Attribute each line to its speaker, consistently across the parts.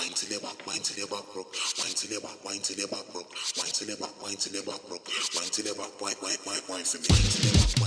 Speaker 1: wine till your back, wine till your back broke, wine till your back, wine till your back wine till your back, wine till your back wine till your back, wine, wine, wine, wine for me,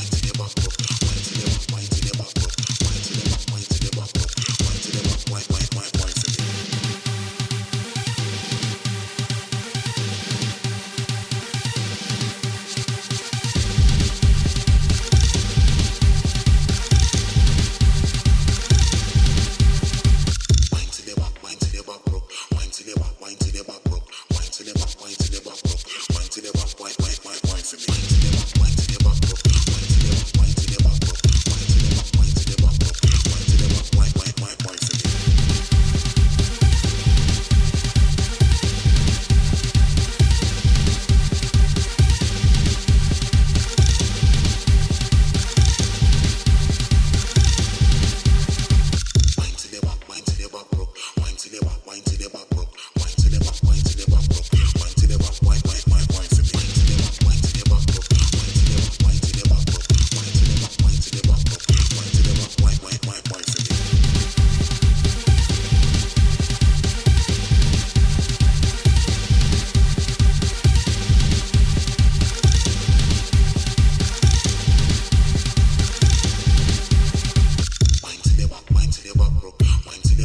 Speaker 1: Mwenzi